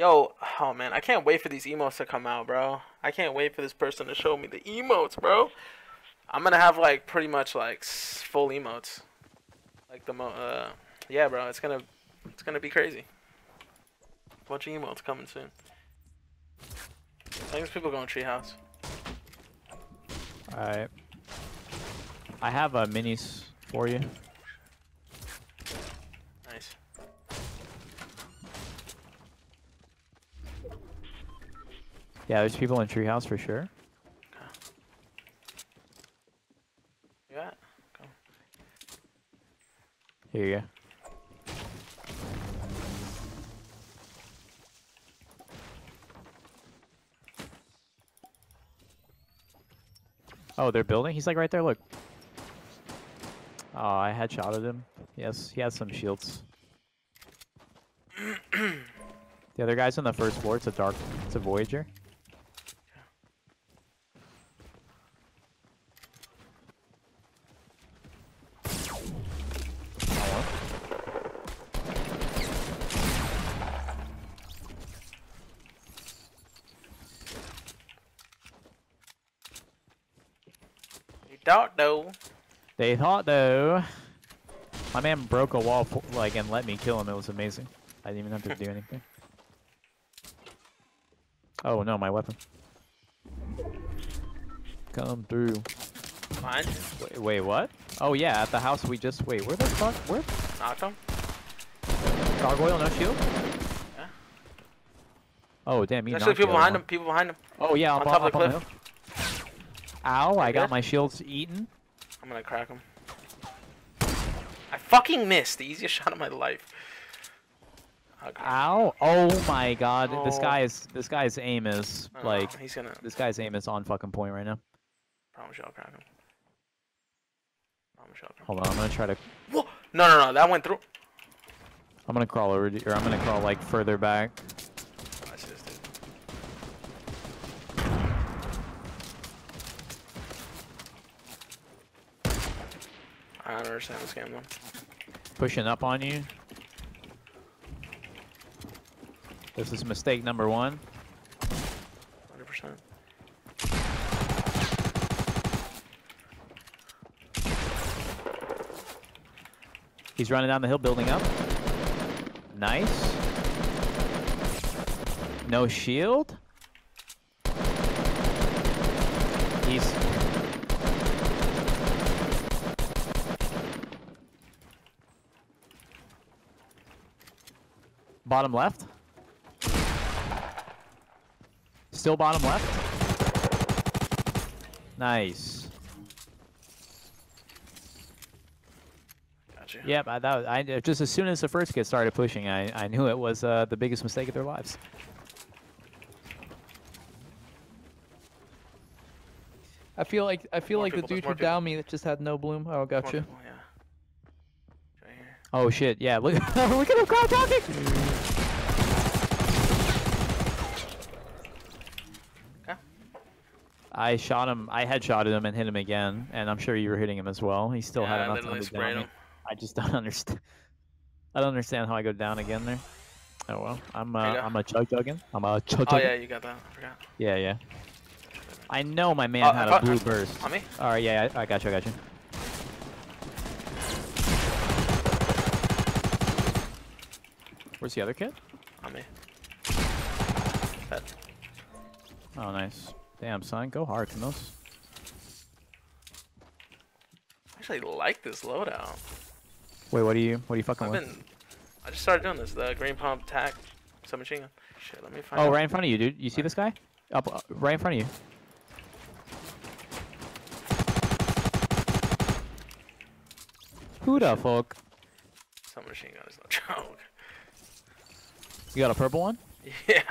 Yo, oh man, I can't wait for these emotes to come out, bro. I can't wait for this person to show me the emotes, bro. I'm gonna have like pretty much like full emotes, like the mo. Uh, yeah, bro. It's gonna, it's gonna be crazy. Bunch of emotes coming soon. I think people going treehouse. Alright. I have a minis for you. Nice. Yeah, there's people in treehouse for sure. You got? Go. Here you go. Oh, they're building? He's like right there, look. Oh, I had shot at him. Yes, he has some shields. the other guy's on the first floor. It's a dark, it's a Voyager. You don't. They thought though. My man broke a wall like and let me kill him. It was amazing. I didn't even have to do anything. Oh no, my weapon. Come through. Fine. Wait, wait, what? Oh yeah, at the house we just wait. Where the fuck? Where? Knocked him. Gargoyle, no shield. Yeah. Oh damn, you There's actually knocked people behind him. People behind him. Oh yeah, on up, top of the on the cliff. Ow! I got my shields eaten. I'm gonna crack him. I fucking missed the easiest shot of my life. Okay. Ow! Oh my god, this Oh. guy is this guy's aim is like he's gonna. this guy's aim is on fucking point right now. Promise you I'll crack him. Promise you I'll crack him. Hold on, I'm gonna try to Whoa! No, no, no, that went through. I'm gonna crawl over, to, or I'm gonna crawl like further back. Watch this, dude. I don't understand this game though. Pushing up on you. This is mistake number one. 100%. He's running down the hill, building up. Nice. No shield. He's. Bottom left. Still bottom left. Nice. Got you. Yep, I, that, was, I just as soon as the first kid started pushing, I, I knew it was uh, the biggest mistake of their lives. I feel like I feel More like people, the dude more who downed me that just had no bloom. Oh, More gotcha. people, yeah. Right here. Oh shit! Yeah, look, look at him crowd talking. Okay. I shot him. I headshotted him and hit him again, and I'm sure you were hitting him as well. He still Yeah, had I enough time literally sprayed him. I just don't understand. I don't understand how I go down again there. Oh well, I'm uh, I'm a chug jugging. I'm a chug Oh yeah, you got that. I forgot. yeah, yeah. I know my man Uh, had a I- blue burst. On me? All right, yeah, I, I got you, I got you. Where's the other kid? On me. Dead. Oh, nice. Damn, son, go hard, Timos. I actually like this loadout. Wait, what are you? What are you fucking I've with? been. I just started doing this. The green pump tac submachine gun. Shit, let me find. Oh, out. right in front of you, dude. You see this guy? Up, uh, right in front of you. Who the fuck? Submachine gun is no joke. You got a purple one? Yeah.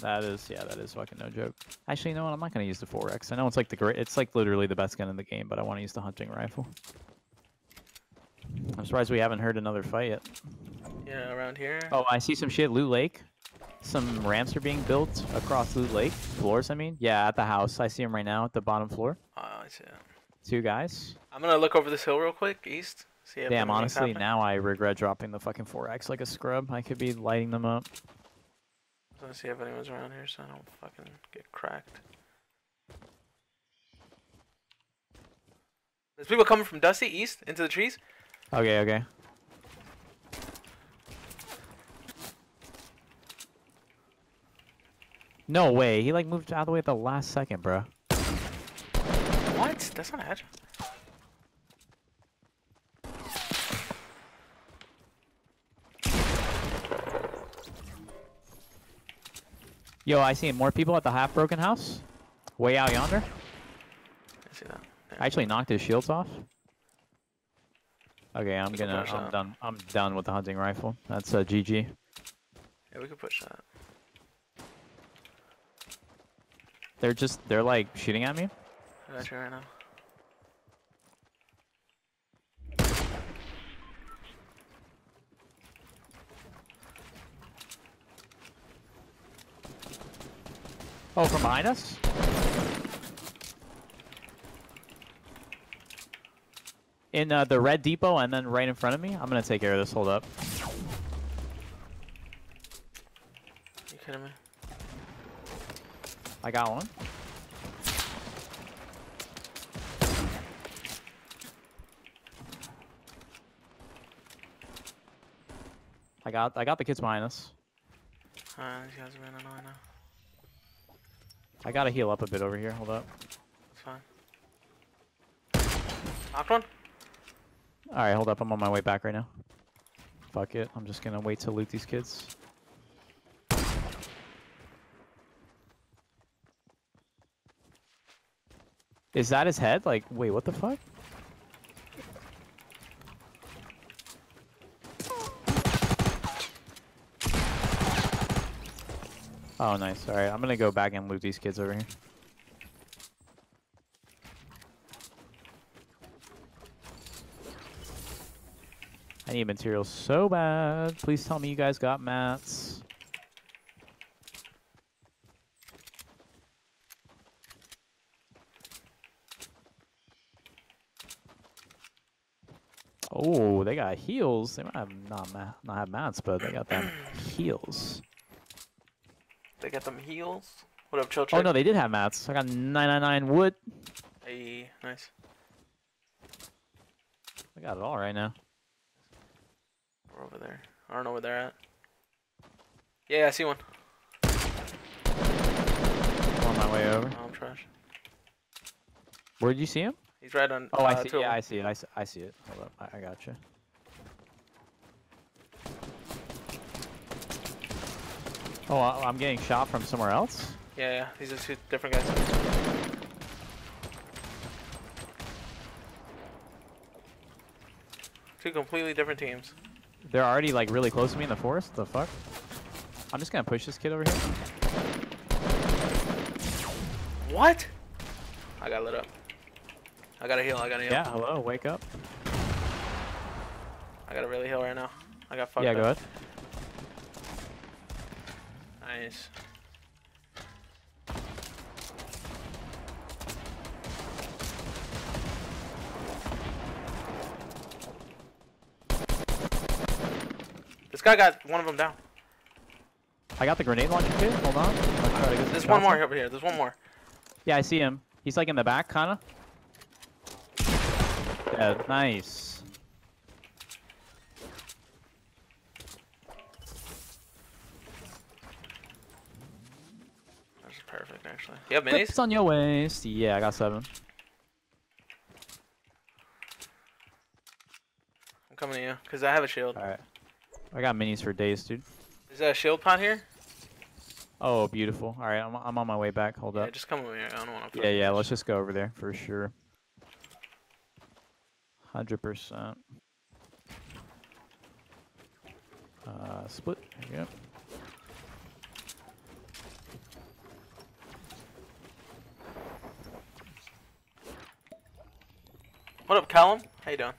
That is, yeah, that is fucking no joke. Actually, you know what? I'm not gonna use the 4x. I know it's like the great, it's like literally the best gun in the game, but I want to use the hunting rifle. I'm surprised we haven't heard another fight yet. Yeah, around here. Oh, I see some shit. Loot Lake. Some ramps are being built across Loot Lake. Floors, I mean. Yeah, at the house. I see them right now at the bottom floor. Oh, I see it. Two guys. I'm gonna look over this hill real quick, east. See Damn, honestly, now I regret dropping the fucking 4x like a scrub. I could be lighting them up. to see if anyone's around here so I don't fucking get cracked. There's people coming from Dusty east into the trees. Okay, okay. No way. He like moved out of the way at the last second, bro. What? That's not agile. Yo, I see more people at the half broken house. Way out yonder. I see that. I actually knocked his shields off. Okay, I'm gonna. I'm done. I'm done with the hunting rifle. That's uh, a GG. Yeah, we could push that. They're just. They're like shooting at me. I got you right now. Oh, from behind us. In uh, the red depot and then right in front of me. I'm gonna take care of this. Hold up. You kidding me? I got one. I got I got the kids behind us. Alright, these guys are running annoying now. I gotta heal up a bit over here. Hold up. It's fine. Knocked one? All right, hold up. I'm on my way back right now. Fuck it. I'm just gonna wait to loot these kids. Is that his head? Like, wait, what the fuck? Oh, nice. All right, I'm gonna go back and loot these kids over here. I need materials so bad. Please tell me you guys got mats. Oh, they got heals. They might have not not have mats, but they got them heals. They got them heals. What up, Chill Oh no, they did have mats. I got 999 wood. Hey, nice. I got it all right now. We're over there. I don't know where they're at. Yeah, I see one. I'm on my way over. Oh, I'm trash. Where'd you see him? He's right on. Oh, I uh, see. two Yeah. I see it. I see, I see it. Hold up. I, I got you. Oh, I'm getting shot from somewhere else. Yeah, yeah. These are two different guys. Two completely different teams. They're already like really close to me in the forest. The fuck? I'm just gonna push this kid over here. What? I got lit up. I gotta heal. I gotta heal. Yeah. Hello. Wake up. I gotta really heal right now. I got fucked yeah. up. Go ahead. Nice. This guy got one of them down. I got the grenade launcher too. Hold on. Let's try to get There's one more over here. There's one more. Yeah, I see him. He's like in the back, kinda. Yeah. Nice. Perfect, actually. You have minis? Clips on your waist. Yeah, I got seven. I'm coming to you, because I have a shield. All right. I got minis for days, dude. Is that a shield pot here? Oh, beautiful. All right, I'm, I'm on my way back. Hold up. Yeah, up. just come with me. I don't want to. Yeah, yeah. Let's just go over there for sure. Hundred percent. Uh, split. There go. What up, Callum? How you doing?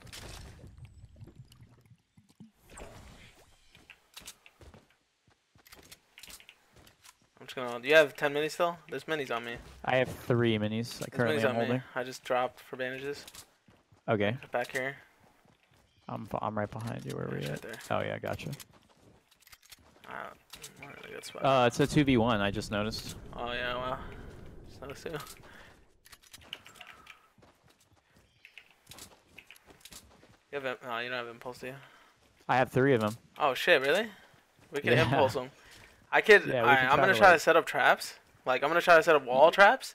I'm just gonna. Do you have 10 minis still? There's minis on me. I have three minis. I currently minis on me. I just dropped for bandages. Okay, Back here. I'm I'm right behind you. Where are we It's at? there. Oh yeah, gotcha. Uh, we're in a good spot. Uh, it's a 2v1, I just noticed. oh yeah, well, just noticed too. You have im- oh, uh, you don't have impulse, do you? I have three of them. Oh shit, really? We can Yeah. impulse them. I could. Yeah, I'm gonna to, try to set up traps. Like I'm gonna try to set up wall mm-hmm. traps,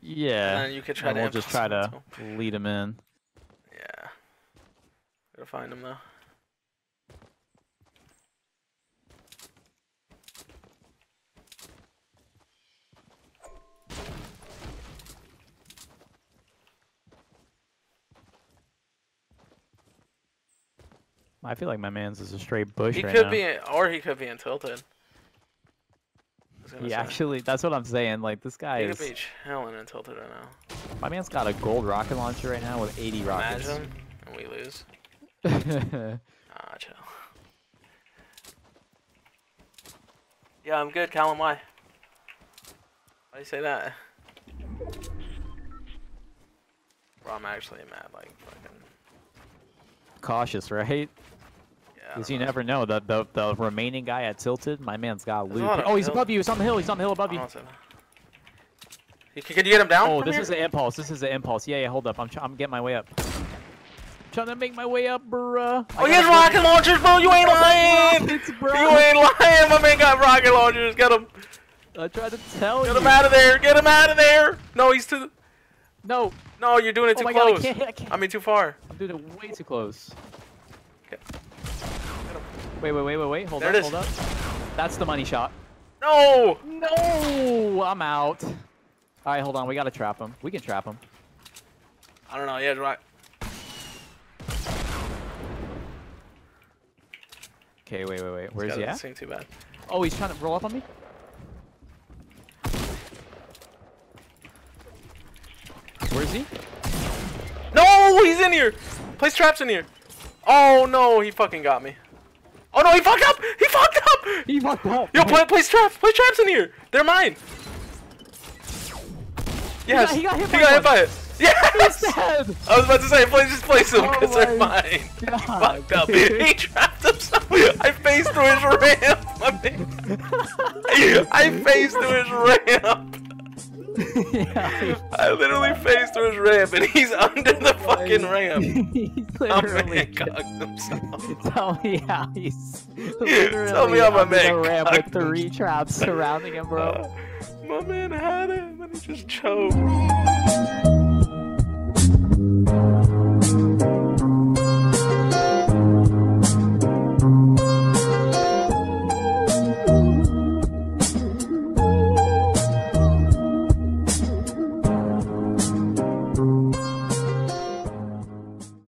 Yeah. and then you could try and to. we'll just try to lead them in. Yeah. Gotta find them though. I feel like my man's is a straight bush He right could now. be, in, or he could be in tilted. I was gonna He say. actually, that's what I'm saying. Like this guy He is. could be chilling in tilted right now. My man's got a gold rocket launcher right now with 80 rockets. Imagine, and we lose. Ah, chill. Yeah, I'm good, Callum. Why? Why do you say that? Bro, I'm actually mad. Like, fucking. Cautious, right? Because you know. never know. The, the the remaining guy at Tilted, my man's got loot. Oh, he's hill- above you. He's on the hill. He's on the hill above you. don't say that. You- Can you get him down? Oh, this here? is an impulse. This is an impulse. Yeah, yeah. Hold up. I'm I'm getting my way up. trying to make my way up, bruh. Oh, he has rocket launchers, bro. You ain't lying. bro. You ain't lying. My man got rocket launchers. Get him. I tried to tell him! Get you. him out of there. Get him out of there. No, he's too. No. No, you're doing it too Oh too my god, I close. can't. I can't. I mean, too far. I'm doing it way too close. Okay. Wait, wait, wait, wait, wait. Hold There up, hold up. That's the money shot. No. No, I'm out. All right, hold on. We gotta trap him. We can trap him. I don't know. Yeah, right. Okay, wait, wait, wait. Where's he at? seem too bad. Oh, he's trying to roll up on me. Where's he? No, he's in here. Place traps in here. Oh no, he fucking got me. Oh no, he fucked up. He fucked up. He fucked up. Yo, play, place traps. Place traps in here. They're mine. Yes. he got hit He by got hit by it. Yes. I was about to say, please just place them Oh they're mine. He fucked up. He trapped himself. I faced through his ramp. I faced through his ramp. Yeah, I literally faced through his ramp and he's under the fucking ramp. He's My literally. man cocked himself. Tell me how he's literally Tell me how my under man the ramp with three traps surrounding him, bro. My man had it and he just choked.